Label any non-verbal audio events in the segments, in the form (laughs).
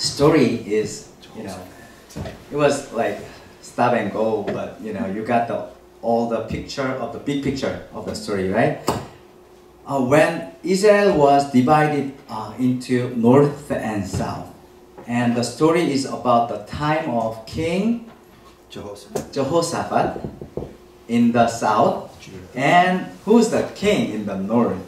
story is, you know, it was like stop and go, but you know, you got the all the picture of the big picture of the story, right? Uh, when Israel was divided uh, into north and south, and the story is about the time of King Jehoshaphat. Jehoshaphat in the south, and who's the king in the north?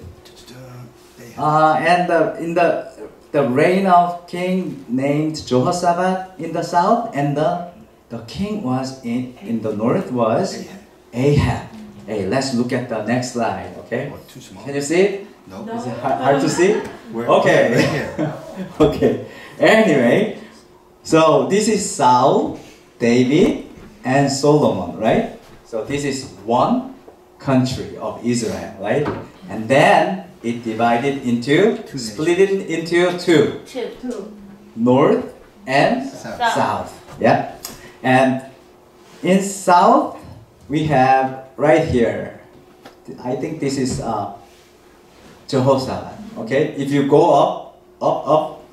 Uh, and the, in the the reign of king named Jehoshaphat in the south, and the the king was in in the north was Ahab. Hey, let's look at the next slide. Okay, Oh, too small. can you see it? No. Is it hard, hard to see? Where- Okay. (laughs) Okay. Anyway, so this is Saul, David, and Solomon, right? So this is one country of Israel, right? And then it divided into, Two split it into two, Two. Two. north and South. South. south. Yeah. And in south, we have right here, I think this is uh, Jehoshaphat. Okay, if you go up, up, up,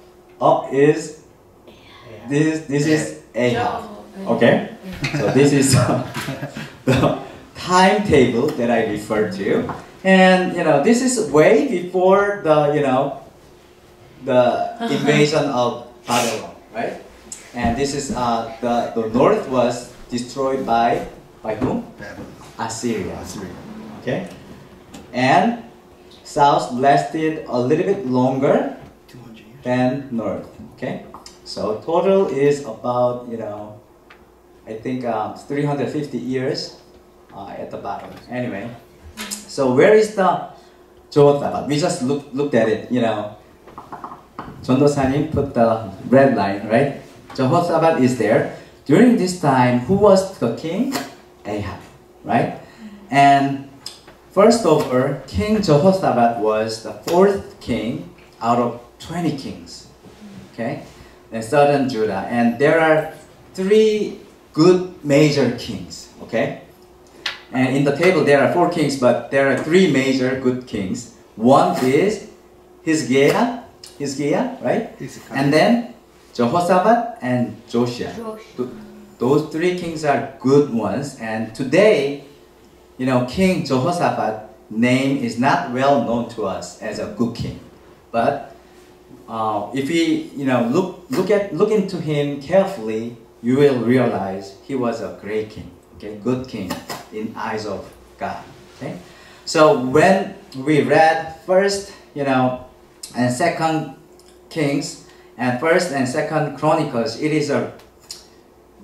up is this. This is Ahab. Okay, so this is (laughs) the timetable that I refer to, and you know this is way before the you know the (laughs) invasion of Babylon, right? And this is uh, the the north was destroyed by by whom? Babylon. Assyria. Assyria. Okay, and south lasted a little bit longer than north. Okay, so total is about you know, I think um, 350 years uh, at the bottom. Anyway, so where is the Jehoshaphat? We just look, looked at it. You know, Jondosanim put the red line right. Jehoshaphat is there. During this time, who was the king? Ahab, right? And first of all, King Jehoshaphat was the fourth king out of 20 kings. Okay? In southern Judah. And there are three good major kings. Okay? And in the table there are four kings, but there are three major good kings. One is Hizkiah, Hizkiah, right? Hezekiah. And then Jehoshaphat and Joshua. Those three kings are good ones. And today, you know, King Jehoshaphat name is not well known to us as a good king. But uh, if we, you know, look look at look into him carefully, you will realize he was a great king. Okay, good king in eyes of God. Okay, so when we read first, you know, and second Kings and first and second Chronicles, it is a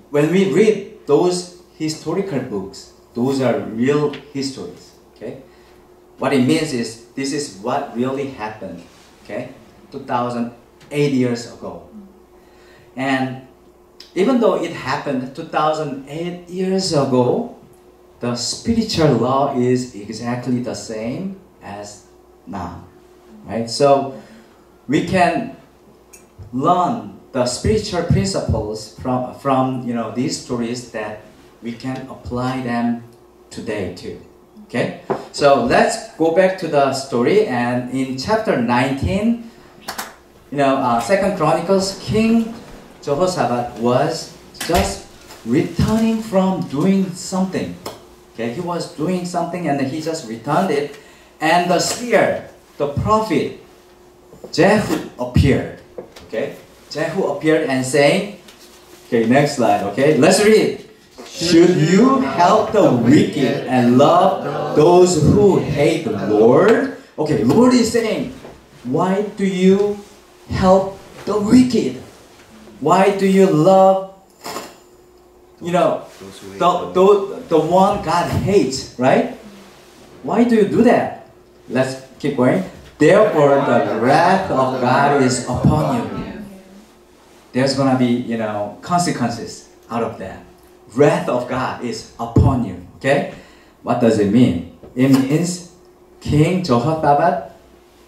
when we read those historical books, those are real histories. Okay, what it means is this is what really happened. Okay, 2008 years ago, and even though it happened 2008 years ago, the spiritual law is exactly the same as now, right? So we can learn the spiritual principles from from you know these stories that we can apply them today too. Okay, so let's go back to the story and in chapter 19, you know, uh, Second Chronicles, King Jehoshaphat was just returning from doing something. Okay, he was doing something and he just returned it, and the seer, the prophet, Jehu appeared. Okay, Jehu appeared and saying, okay, next slide. Okay, let's read. Should you help the wicked and love those who hate the Lord? Okay, Lord is saying, why do you help the wicked? Why do you love, you know, the, the- the, one God hates, right? Why do you do that? Let's keep going. Therefore, the wrath of God is upon you. There's gonna be, you know, consequences out of that. Wrath of God is upon you. Okay? What does it mean? It means King Jehoshaphat,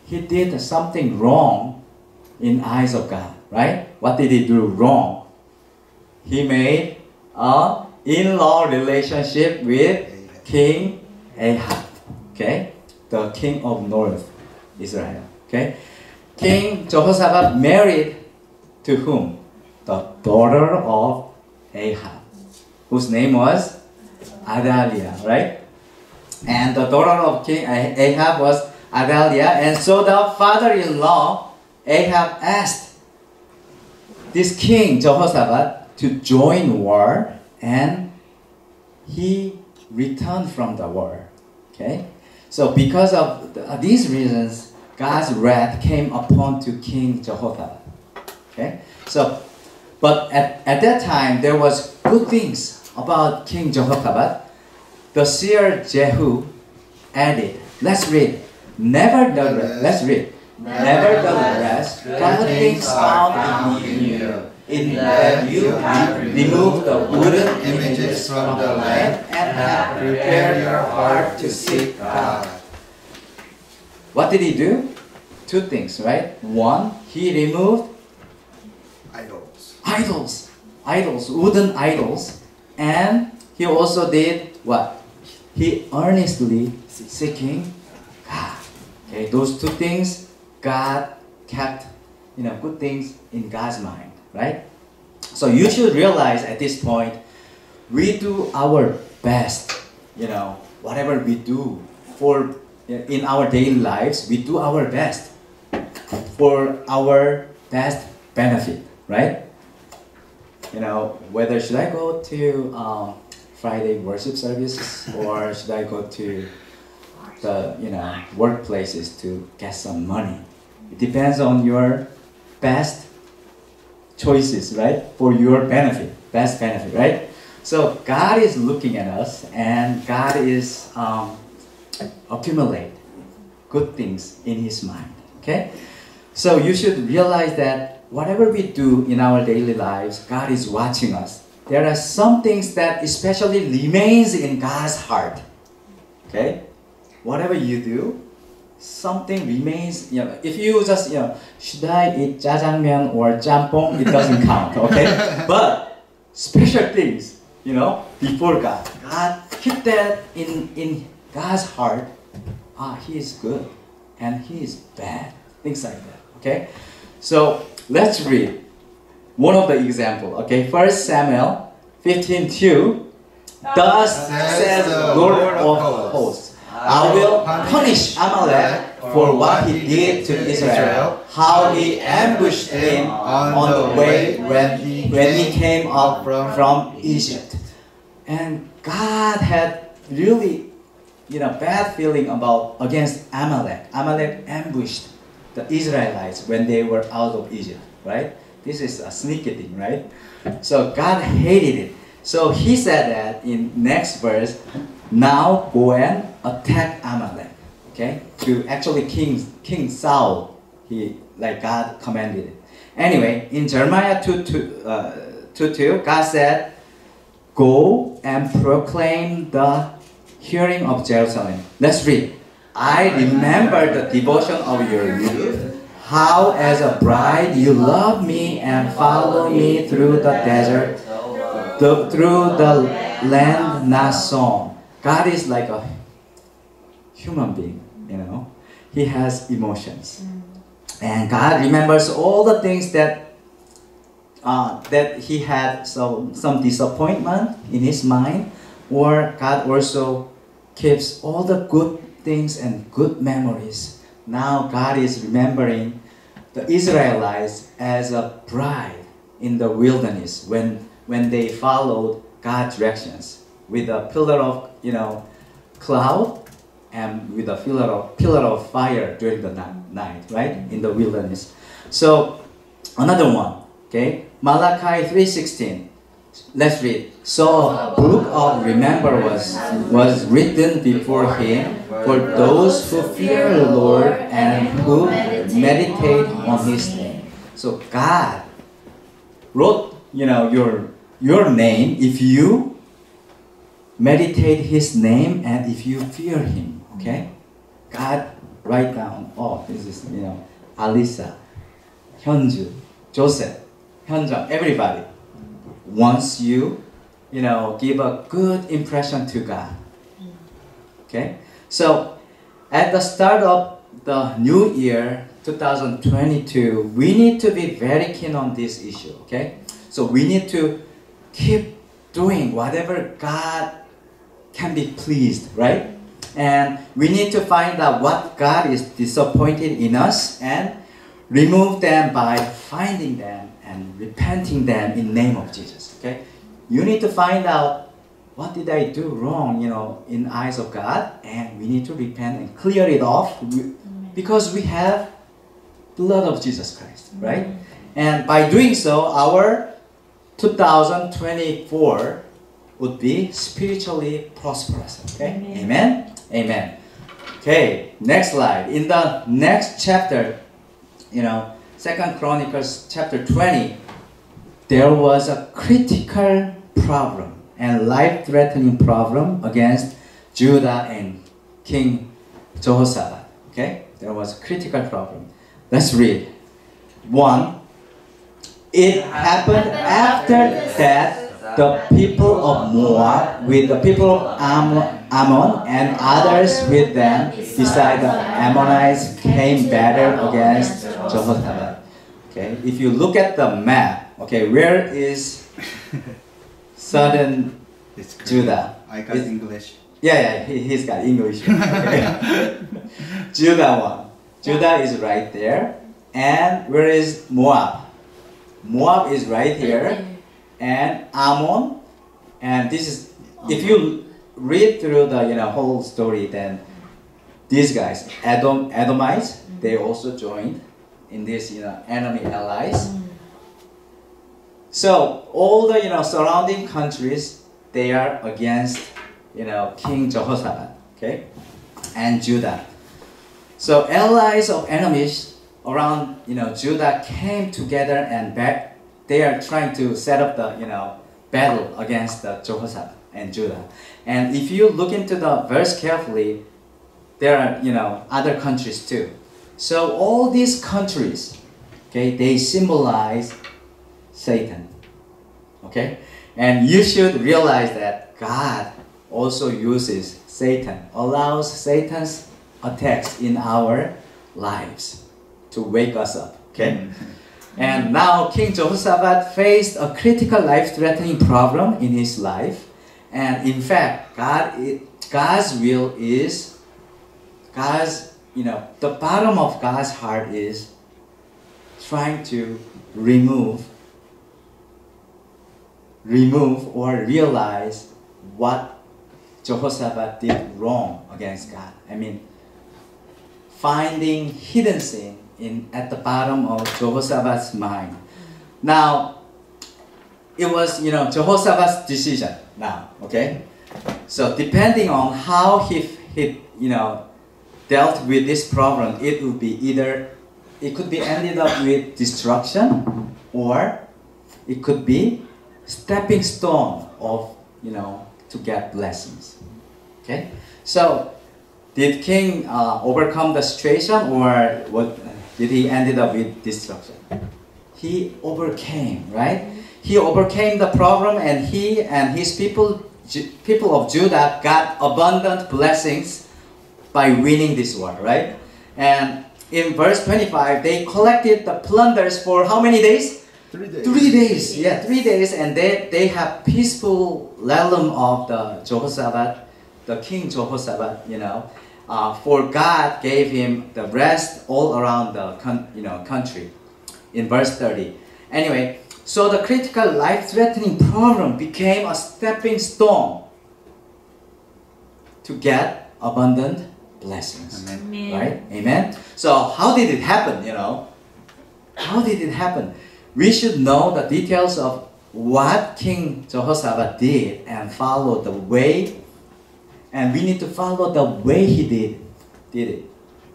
he did something wrong in eyes of God, right? What did he do wrong? He made a in-law relationship with King Ahab, okay, the king of North Israel, okay. King Jehoshaphat married to whom? The daughter of Ahab, whose name was Adalia, right? And the daughter of King Ahab was Adalia, and so the father-in-law Ahab asked this king Jehoshaphat to join war, and he returned from the war. Okay, so because of the, uh, these reasons, God's wrath came upon to King Jehoshaphat. Okay, so but at, at that time there was good things about King Jehoshaphat. The seer Jehu added. Let's read. Never Nevertheless, let's read. Nevertheless, God thinks found in you, in that you have removed the wooden images from the land and have prepared your heart to seek God. What did he do? Two things, right? One, he removed Idols. idols, idols, wooden idols, and he also did what? He earnestly seeking God. Okay, those two things, God kept, you know, good things in God's mind, right? So you should realize at this point, we do our best, you know, whatever we do for in our daily lives, we do our best for our best benefit, right? You know, whether should I go to um, Friday worship services or (laughs) should I go to the you know workplaces to get some money? It depends on your best choices, right? For your benefit, best benefit, right? So God is looking at us, and God is um, accumulate good things in His mind. Okay, so you should realize that whatever we do in our daily lives, God is watching us. There are some things that especially remains in God's heart. Okay, whatever you do, something remains. You know, if you just you know, should I eat jajangmyeon or jampong? It doesn't count. Okay, (laughs) but special things, you know, before God, God keep that in in God's heart. Ah, He is good, and He is bad. Things like that. Okay, so let's read one of the example. Okay, First Samuel 15:2. Thus says the Lord of hosts, I will punish Amalek for what he did to Israel, how he ambushed him on the way when he, when he came up from Egypt. And God had really, you know, bad feeling about against Amalek. Amalek ambushed the Israelites when they were out of Egypt, right? This is a sneaky thing, right? So God hated it. So he said that in next verse, now go and attack Amalek. Okay? To actually King King Saul, he like God commanded it. Anyway, in Jeremiah 2 2, uh, 2, 2 God said, Go and proclaim the hearing of Jerusalem. Let's read. I remember the devotion of your youth, how as a bride you love me and follow me through the desert, the, through the land not sown. God is like a human being, you know. He has emotions. And God remembers all the things that uh, that he had some, some disappointment in his mind, or God also keeps all the good things and good memories. Now God is remembering the Israelites as a bride in the wilderness when when they followed God's directions with a pillar of you know cloud and with a pillar of pillar of fire during the night, right in the wilderness. So another one, okay, Malachi three sixteen. Let's read. So a book of remember was was written before him for those who fear the Lord and who meditate on His name. So God wrote, you know, your your name if you meditate His name and if you fear Him. Okay, God write down. Oh, this is you know, Alisa, Hyunju, Joseph, Hyunjung, everybody. Once you, you know, give a good impression to God. Okay, so at the start of the new year 2022, we need to be very keen on this issue, okay? So we need to keep doing whatever God can be pleased, right? And we need to find out what God is disappointed in us and remove them by finding them and repenting them in name of Jesus, okay? You need to find out what did I do wrong, you know, in eyes of God, and we need to repent and clear it off because we have blood of Jesus Christ, right? And by doing so, our 2024 would be spiritually prosperous. Okay? Amen. Amen. Amen. Okay, next slide. In the next chapter, you know, Second Chronicles chapter 20, there was a critical problem and life-threatening problem against Judah and King Jehoshaphat. Okay? There was a critical problem. Let's read. One, it happened after that the people of Moab with the people of Am- Ammon and others with them beside the Ammonites came battle against Jehoshaphat. Okay, if you look at the map, okay, where is (laughs) southern. Judah? I got It's- English. Yeah, yeah, he, he's got English. Okay. (laughs) Judah one. Judah is right there. And where is Moab? Moab is right here. And Ammon. And this is, if you read through the you know whole story, then these guys, Edom, Edomites, they also joined in this you know enemy allies. So all the you know surrounding countries, they are against you know King Jehoshaphat, okay, and Judah. So allies of enemies around you know Judah came together and back. They are trying to set up the you know battle against the Jehoshaphat and Judah. And if you look into the verse carefully, there are you know other countries too. So all these countries, okay, they symbolize Satan. Okay? And you should realize that God also uses Satan, allows Satan's attacks in our lives to wake us up. Okay? Mm-hmm. And now King Jehoshaphat faced a critical life-threatening problem in his life. And in fact, God, i- God's will is, God's, you know, the bottom of God's heart is trying to remove remove or realize what Jehoshaphat did wrong against God. I mean, finding hidden sin in at the bottom of Jehoshaphat's mind. Now, it was you know Jehoshaphat's decision. Now, okay. So depending on how he he you know dealt with this problem, it would be either it could be ended up with destruction, or it could be stepping stone of you know to get blessings. Okay, so did King uh, overcome the situation, or what? Did he ended up with destruction? He overcame, right? He overcame the problem, and he and his people, people of Judah, got abundant blessings by winning this war, right? And in verse 25, they collected the plunders for how many days? Three days. Three days, yeah, three days, and they, they have peaceful realm of the Jehoshaphat, the king Jehoshaphat, you know. Uh, for God gave him the rest all around the con- you know country, in verse 30. Anyway, so the critical life-threatening problem became a stepping stone to get abundant blessings. Amen. Right? Amen. So how did it happen, you know? How did it happen? We should know the details of what King Jehoshaphat did and follow the way and we need to follow the way he did did it.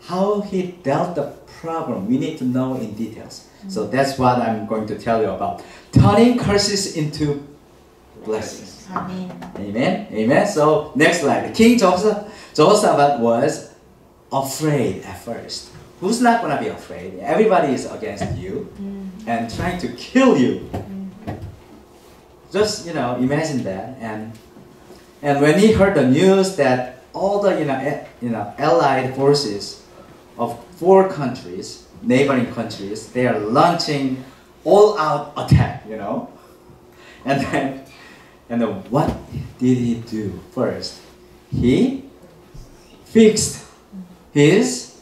How he dealt the problem, we need to know in details. So mm-hmm. that's what I'm going to tell you about. Turning curses into blessings. Amen. Amen. Amen. So next slide. King Joseph, Jehoshaphat was afraid at first. Who's not gonna be afraid? Everybody is against you mm. and trying to kill you. Mm. Just you know, imagine that. And and when he heard the news that all the you know eh, you know allied forces of four countries neighboring countries, they are launching all-out attack, you know. And then, and then what did he do first? He fixed his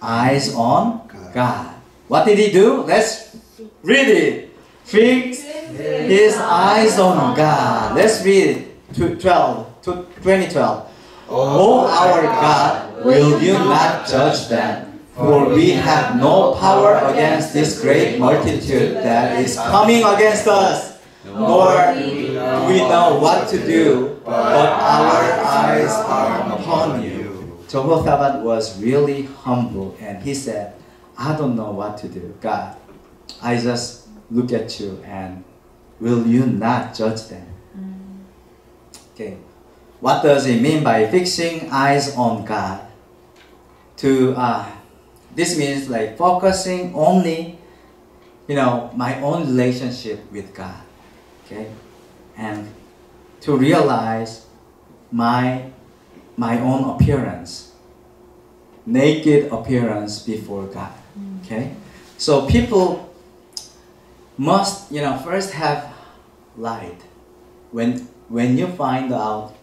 eyes on God. God. What did he do? Let's read it. Fix his eyes on God. Let's read it. To 12 to 2012. Oh, oh our God, will you not judge them? For we have no power against this great multitude that is coming against us, nor do we know what to do, but our eyes are upon you. Jehoshaphat was really humble and he said, I don't know what to do. God, I just look at you and will you not judge them? Okay. What does it mean by fixing eyes on God? To uh, this means like focusing only, you know, my own relationship with God. Okay, and to realize my my own appearance, naked appearance before God. Okay, so people must, you know, first have light. When when you find out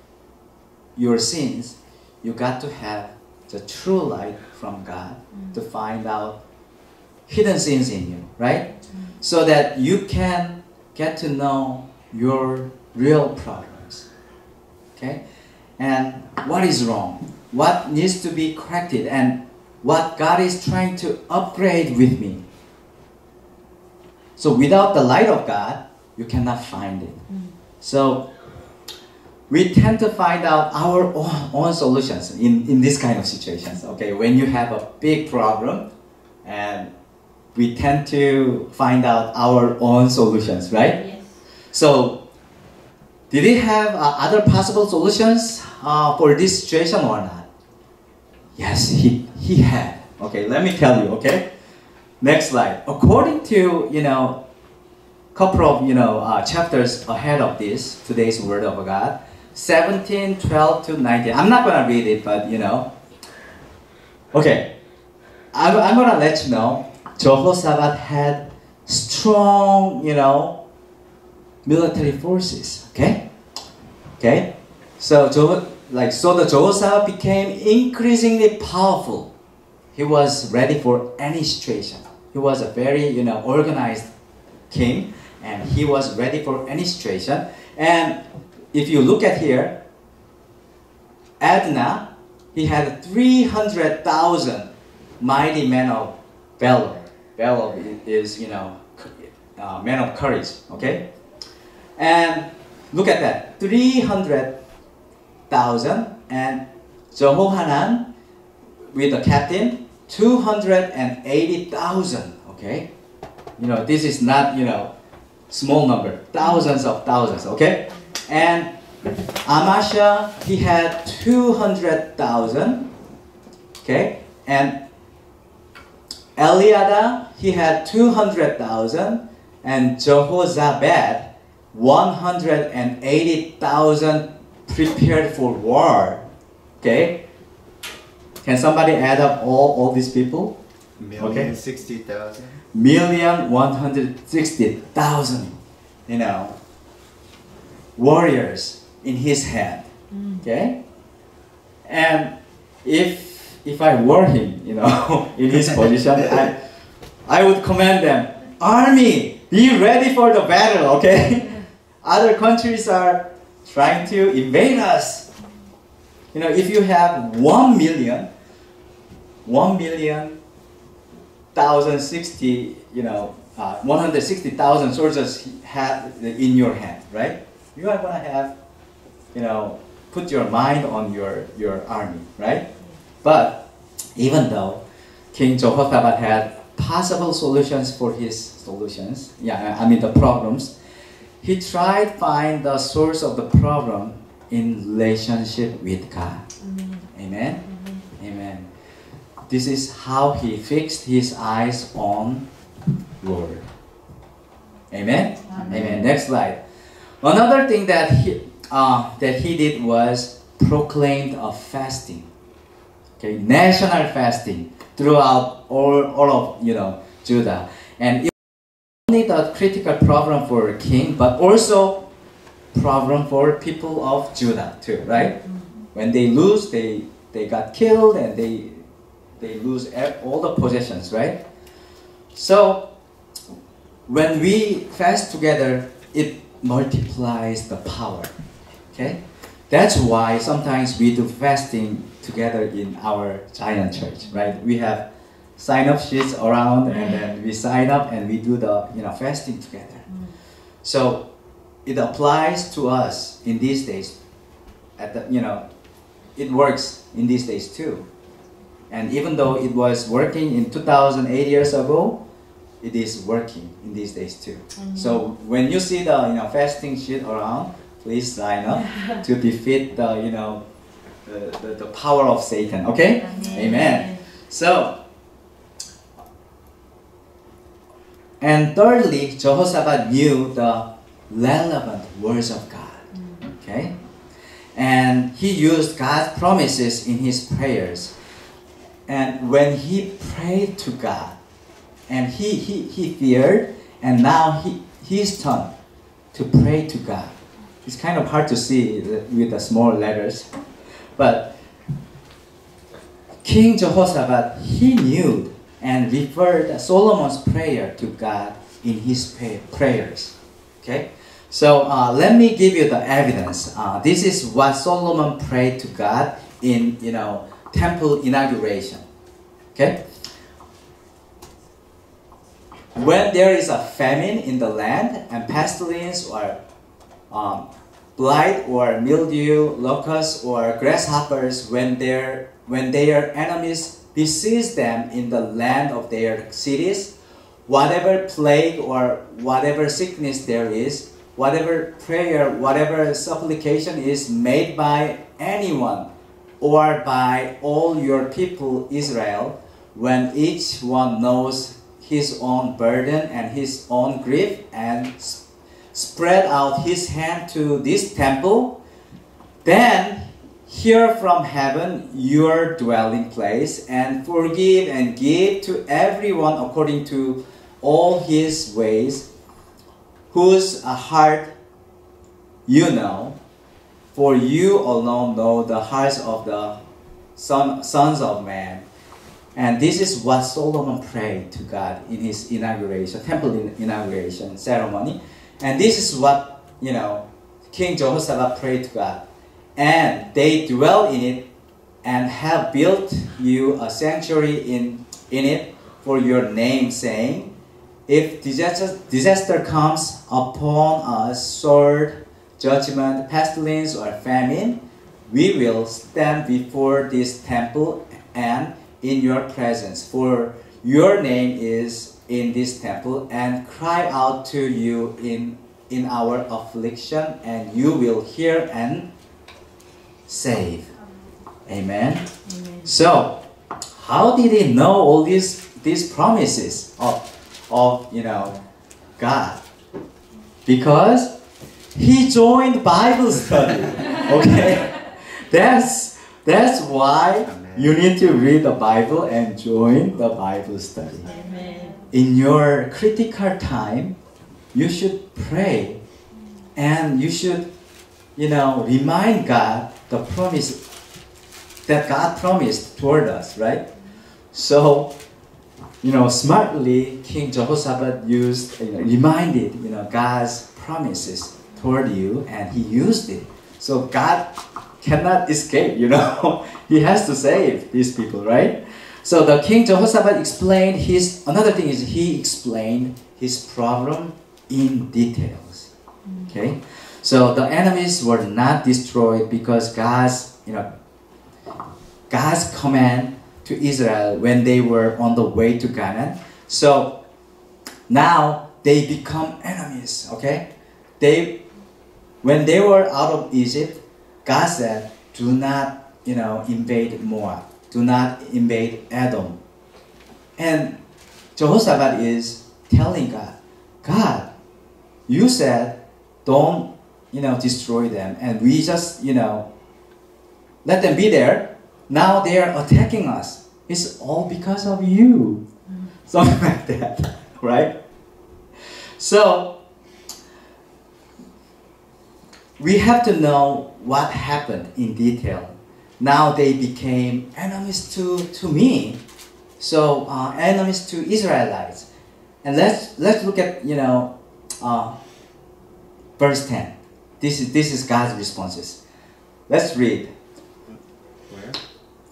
your sins, you got to have the true light from God to mm. find out hidden sins in you, right? Mm. So that you can get to know your real problems. Okay? And what is wrong? What needs to be corrected and what God is trying to upgrade with me. So without the light of God, you cannot find it. Mm. So we tend to find out our own, own solutions in, in this kind of situations. Okay, when you have a big problem, and we tend to find out our own solutions, right? Yes. So, did he have uh, other possible solutions uh, for this situation or not? Yes, he, he had. Okay, let me tell you. Okay, next slide. According to you know, couple of you know uh, chapters ahead of this today's word of God, 17, 12 to 19. I'm not gonna read it, but you know. Okay, I'm, I'm gonna let you know. Jehoshaphat had strong, you know, military forces. Okay, okay. So Jo- like so, the Jehoshaphat became increasingly powerful. He was ready for any situation. He was a very, you know, organized king, and he was ready for any situation. And if you look at here, Adna, he had 300,000 mighty men of valor. Valor is, you know, uh, men of courage, okay? And look at that 300,000 and Jehohanan with the captain 280,000, okay? You know, this is not, you know, small number, thousands of thousands, okay? And Amasha, he had 200,000, okay? And Eliada, he had 200,000, and Jehoshaphat, 180,000 prepared for war, okay? Can somebody add up all, all these people? Million Okay. sixty thousand. million one hundred sixty thousand, you know, warriors in his hand. Okay, and if if I were him, you know, (laughs) in his position, I I would command them, army, be ready for the battle. Okay, (laughs) other countries are trying to invade us. You know, if you have one million, one million thousand sixty, you know, uh, one hundred sixty thousand soldiers have in your hand, right? You are gonna have, you know, put your mind on your your army, right? But even though King Jehoshaphat had possible solutions for his solutions, yeah, I mean the problems, he tried find the source of the problem in relationship with God. Mm-hmm. Amen. Mm-hmm. Amen. This is how he fixed his eyes on Lord. Amen. Amen. Next slide. Another thing that he uh, that he did was proclaimed a fasting. Okay, national fasting throughout all, all of you know Judah, and it only the critical problem for a king, but also problem for people of Judah too, right? When they lose, they they got killed and they they lose all the possessions, right? So when we fast together, it multiplies the power. Okay? That's why sometimes we do fasting together in our giant church, right? We have sign up sheets around and then we sign up and we do the you know fasting together. So it applies to us in these days. At the you know, it works in these days too. And even though it was working in 2008 years ago, it is working in these days too. Mm-hmm. So when you see the you know fasting sheet around, please uh, sign (laughs) up to defeat the you know the, the, the power of Satan. Okay? Amen. So and thirdly, Jehoshaphat knew the relevant words of God. Mm. Okay? And he used God's promises in his prayers. And when he prayed to God, and he, he, he feared, and now he, he's turned to pray to God. It's kind of hard to see with the small letters, but King Jehoshaphat, he knew and referred Solomon's prayer to God in his prayers. Okay? So uh, let me give you the evidence. Uh, this is what Solomon prayed to God in, you know, temple inauguration. Okay? When there is a famine in the land and pestilence or um, blight or mildew, locusts or grasshoppers, when when their enemies besiege them in the land of their cities, whatever plague or whatever sickness there is, whatever prayer, whatever supplication is made by anyone or by all your people Israel, when each one knows his own burden and his own grief and spread out his hand to this temple, then hear from heaven your dwelling place and forgive and give to everyone according to all his ways, whose heart you know, for you alone know the hearts of the son, sons of man. And this is what Solomon prayed to God in his inauguration, temple inauguration ceremony. And this is what, you know, King Jehoshaphat prayed to God. And they dwell in it and have built you a sanctuary in, in it for your name, saying, If disaster, disaster comes upon us, sword, judgment, pestilence, or famine, we will stand before this temple and in your presence, for your name is in this temple, and cry out to you in, in our affliction, and you will hear and save. Amen. So, how did he know all these these promises of of you know God? Because he joined Bible study. (laughs) Okay, that's that's why you need to read the Bible and join the Bible study. In your critical time, you should pray, and you should, you know, remind God the promise that God promised toward us, right? So, you know, smartly, King Jehoshaphat used, you know, reminded, you know, God's promises toward you, and he used it. So God cannot escape, you know. (laughs) he has to save these people, right? So the King Jehoshaphat explained his, another thing is he explained his problem in details. Okay? So the enemies were not destroyed because God's, you know, God's command to Israel when they were on the way to Canaan. So now they become enemies, okay? They when they were out of Egypt, God said, "Do not, you know, invade Moab. Do not invade Edom." And Jehoshaphat is telling God, "God, you said don't, you know, destroy them, and we just, you know, let them be there now they are attacking us. It's all because of you. Mm. (laughs) Something like that, (laughs) right? So, we have to know what happened in detail. Now they became enemies to, to me, so uh, enemies to Israelites. And let's let's look at you know uh, verse ten. This is this is God's responses. Let's read. Where?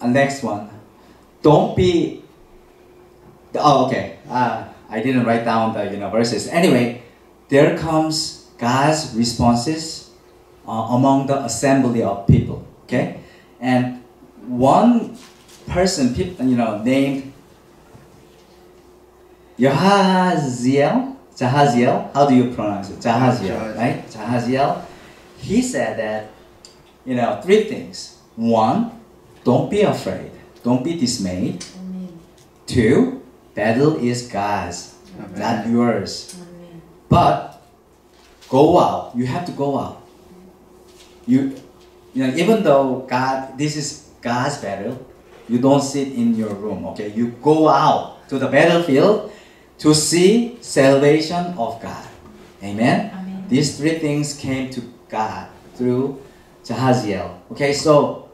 Uh, next one. Don't be. Oh, okay. Uh, I didn't write down the you know verses. Anyway, there comes God's responses uh, among the assembly of people. Okay, and one person, peop- you know, named Jahaziel. Jahaziel. How do you pronounce it? Jahaziel, Jahaziel. right? Jahaziel. He said that, you know, three things. One, don't be afraid. Don't be dismayed. Amen. Two, battle is God's, Amen. not yours. Amen. But go out. You have to go out. You, you know, even though God, this is God's battle, you don't sit in your room. Okay, you go out to the battlefield to see salvation of God. Amen. Amen. These three things came to God through Jahaziel. Okay, so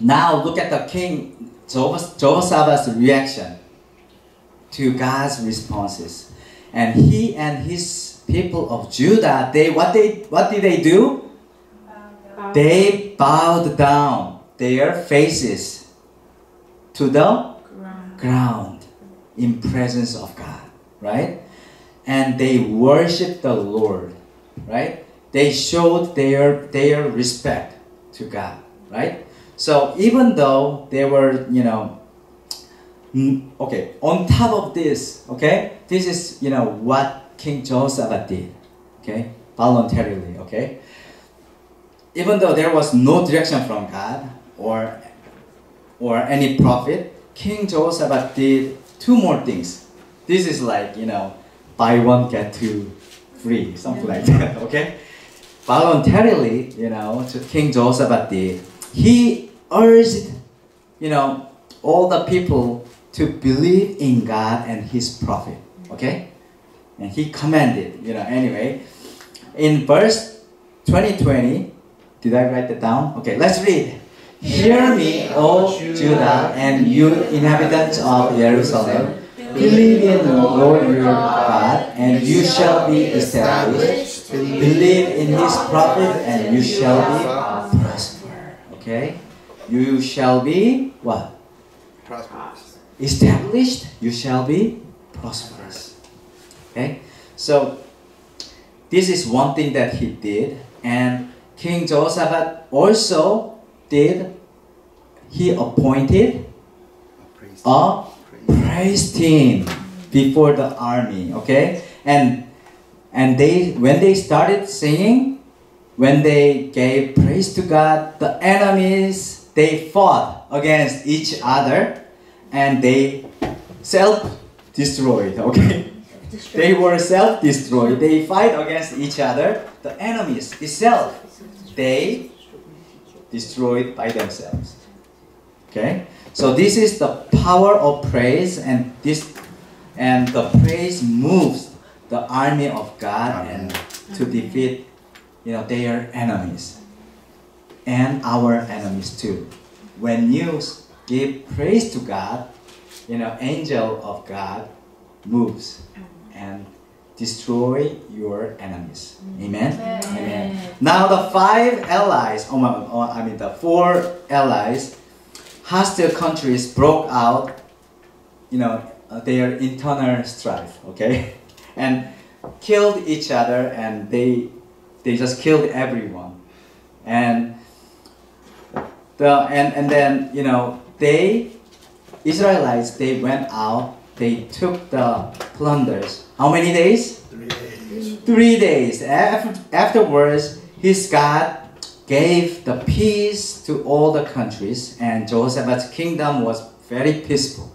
now look at the king Jehosh- Jehoshaphat's reaction to God's responses. And he and his people of Judah, they what they what did they do? They bowed down their faces to the ground in presence of God, right? And they worshiped the Lord, right? They showed their their respect to God, right? So even though they were, you know, okay, on top of this, okay, this is you know what King Jehoshaphat did, okay, voluntarily, okay. Even though there was no direction from God or or any prophet, King Jehoshaphat did two more things. This is like, you know, buy one, get two free, something like that, okay? Voluntarily, you know, to King Jehoshaphat did. He urged, you know, all the people to believe in God and his prophet, okay? And he commanded, you know, anyway. In verse 2020, did I write that down? Okay, let's read. Hear me, O Judah, and you inhabitants of Jerusalem. Believe in the Lord your God, and you shall be established. Believe in his prophet, and you shall be prosper. Okay? You shall be what? Prosperous. Established, you shall be prosperous. Okay? So, this is one thing that he did, and King Jehoshaphat also did, he appointed A priest. Praise. praise team before the army okay and and they when they started singing when they gave praise to god the enemies they fought against each other and they self-destroyed okay they were self-destroyed they fight against each other the enemies itself they destroyed by themselves. Okay? So this is the power of praise and this and the praise moves the army of god and to defeat you know their enemies. And our enemies too. When you give praise to god you know angel of god moves and destroy your enemies. Amen? Amen. Now the five allies, oh, my- oh, I mean the four allies, hostile countries broke out, you know, uh, their internal strife, okay, (laughs) and killed each other, and they they just killed everyone, and the and and then you know they Israelites they went out, they took the plunders. How many days? Three days. three days afterwards his god gave the peace to all the countries and jehoshaphat's kingdom was very peaceful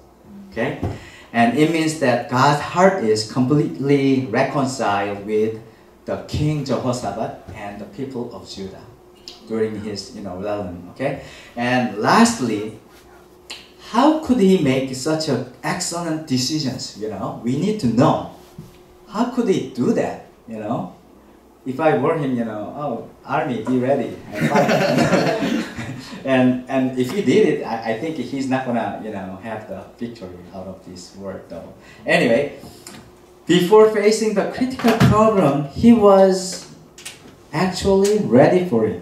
okay and it means that god's heart is completely reconciled with the king jehoshaphat and the people of judah during his you know realm okay and lastly how could he make such a excellent decisions? You know, we need to know. How could he do that? You know, if I were him, you know, oh, army, be ready, and (laughs) and if he did it, I, I think he's not gonna, you know, have the victory out of this war, though. Anyway, before facing the critical problem, he was actually ready for it.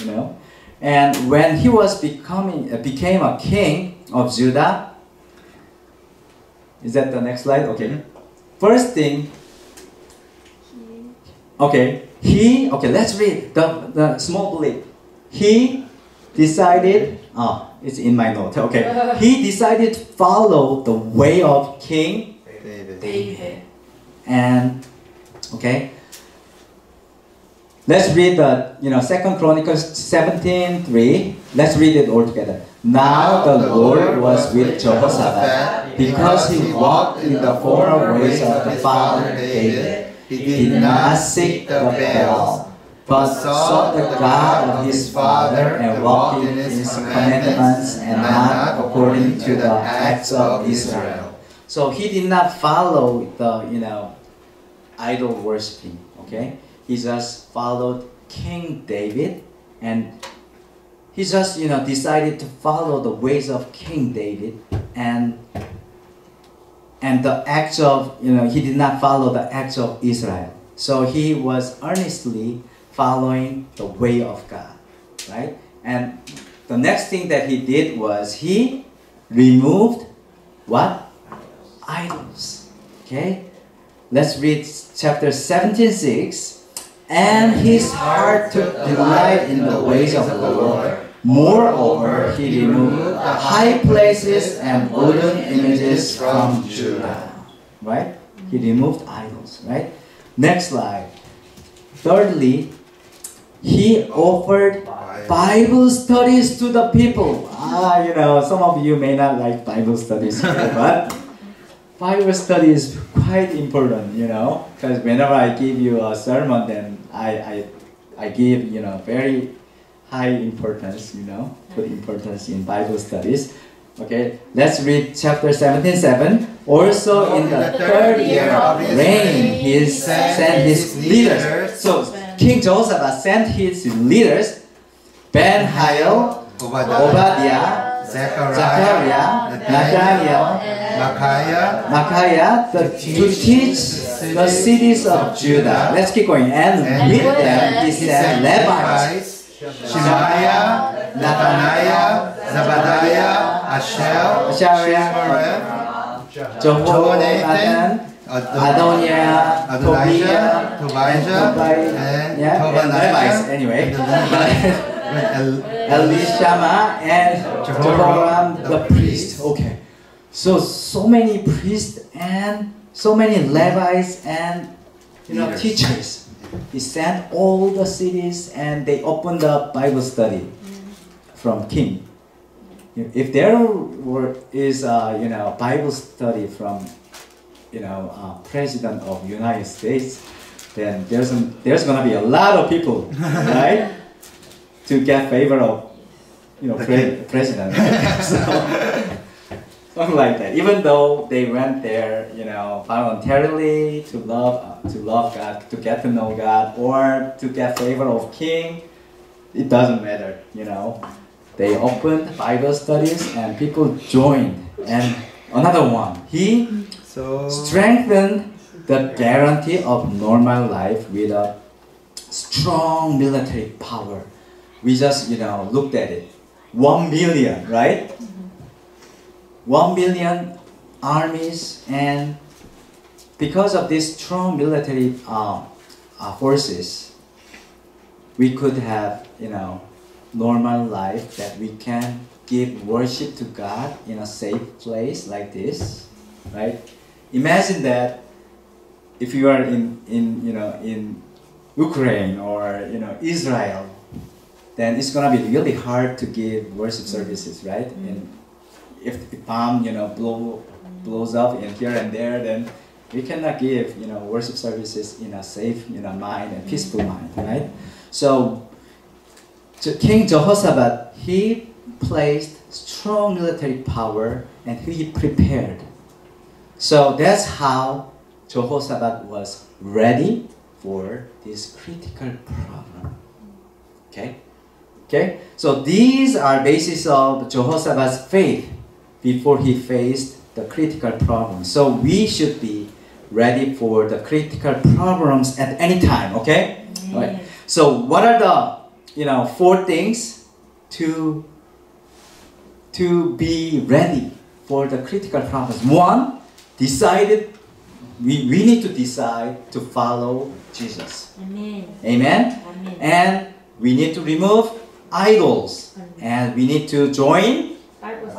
You know, and when he was becoming uh, became a king of Judah, is that the next slide? Okay. First thing, okay, he okay. Let's read the the small blip. He decided. Oh, it's in my note. Okay, (laughs) he decided to follow the way of King David. David. And okay. Let's read the you know Second Chronicles 17, 3. Let's read it all together. Now the Lord was with Jehoshaphat because he walked in the former ways of the father David. He did not seek the Baal, but sought the God of his father and walked in his commandments and not according to the acts of Israel. So he did not follow the, you know, idol worshiping, okay? He just followed King David and he just, you know, decided to follow the ways of King David and and the acts of, you know, he did not follow the acts of Israel. So he was earnestly following the way of God, right? And the next thing that he did was he removed what? idols. Okay? Let's read chapter 17 6. And his heart took delight in the ways of the Lord. Moreover, he removed high places and wooden images from Judah. Right? He removed idols. Right? Next slide. Thirdly, he offered Bible studies to the people. Ah, you know, some of you may not like Bible studies (laughs) but Bible study is quite important, you know, because whenever I give you a sermon, then I, I, I give, you know, very high importance, you know, put mm-hmm. importance in Bible studies. Okay, let's read chapter 17, 7. Also in the third year of reign, he sent his leaders. So King Joseph sent his leaders, Ben Hiel, Obadiah, Zechariah, Zechariah, Nathaniel, Micaiah, Micaiah the, to teach the cities of Judah. Let's keep going. And with them he sent Levites, Shemaiah, Nathaniah, Zebadiah, Ashel, Ashariah, Shemarath, Jehohanan, Adoniah, Tobiah, Tobijah, Tobiah, and yeah, and Levites Tobaniah, anyway. (laughs) El- Elishama and Jehoram the priest. Okay. So so many priests and so many Levites and you know teachers. He sent all the cities and they opened up Bible study from king. If there were is uh, you know Bible study from you know uh, president of United States, then there's a, there's gonna be a lot of people, right? (laughs) to get favor of you know pre- president. (laughs) So, something like that. Even though they went there you know voluntarily to love uh, to love god to get to know god or to get favor of king it doesn't matter you know. They opened bible studies and people joined. And another one he So, strengthened the guarantee of normal life with a strong military power. We just, you know, looked at it. One million, right? One million armies, and because of these strong military um, uh, forces, we could have, you know, normal life that we can give worship to God in a safe place like this, right? Imagine that if you are in, in you know in Ukraine or you know Israel, then it's gonna be really hard to give worship services, right? Mm-hmm. And if the bomb you know blow blows up in here and there, then we cannot give you know worship services in a safe you know mind and peaceful mm-hmm. mind, right? So King Jehoshaphat he placed strong military power and he prepared. So that's how Jehoshaphat was ready for this critical problem. Okay? Okay? So these are basis of Jehoshaphat's faith before he faced the critical problem. So we should be ready for the critical problems at any time, okay? Right. So what are the you know four things to to be ready for the critical problems? One, decided we, we need to decide to follow Jesus. Amen. Amen. Amen. And we need to remove idols. And we need to join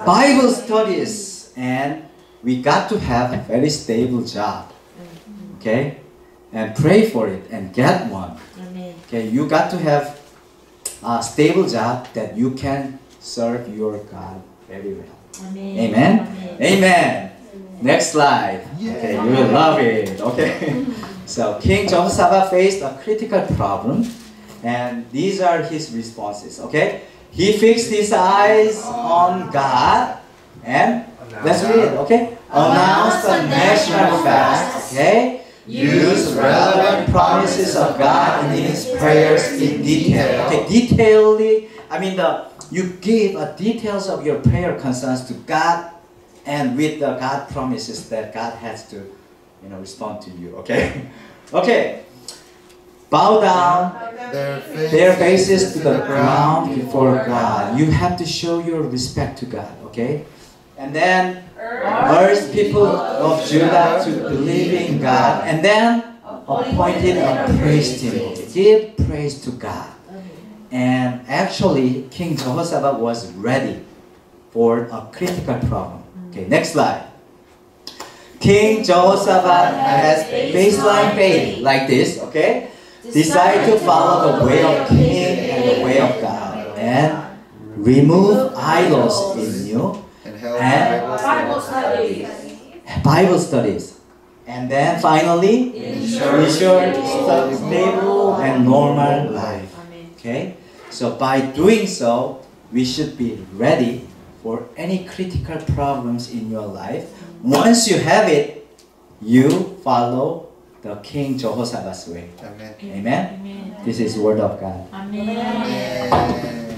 Bible studies. And we got to have a very stable job. Mm-hmm. Okay? And pray for it and get one. Okay, you got to have a stable job that you can serve your God very well. Amen. Amen. Amen. Next slide. Okay, you will love it. Okay. (laughs) so King Jehoshaphat faced a critical problem, and these are his responses. Okay. He fixed his eyes on God, and let's read it. Okay. Announce the national fast. Okay. Use relevant promises of God in his prayers in detail. Okay, detailedly. I mean the you give a details of your prayer concerns to God, and with the God promises that God has to, you know, respond to you. Okay, (laughs) okay. Bow down Their faces, their faces to the ground before God. You have to show your respect to God. Okay, and then urge people of Judah to believe in God, and then appointed a praise team. Give praise to God. And actually, King Jehoshaphat was ready for a critical problem. Okay, next slide. King Jehoshaphat has baseline faith like this, okay? Decide to follow the way of King and the way of God, and remove idols in you and Bible Bible studies. studies. Bible studies. And then finally, Ensure ensure stable- stable and normal life. Okay? So by doing so, we should be ready for any critical problems in your life. Once you have it, you follow the King Jehoshaphat's way. Amen. Amen? Amen. This is word of God. Amen. Amen.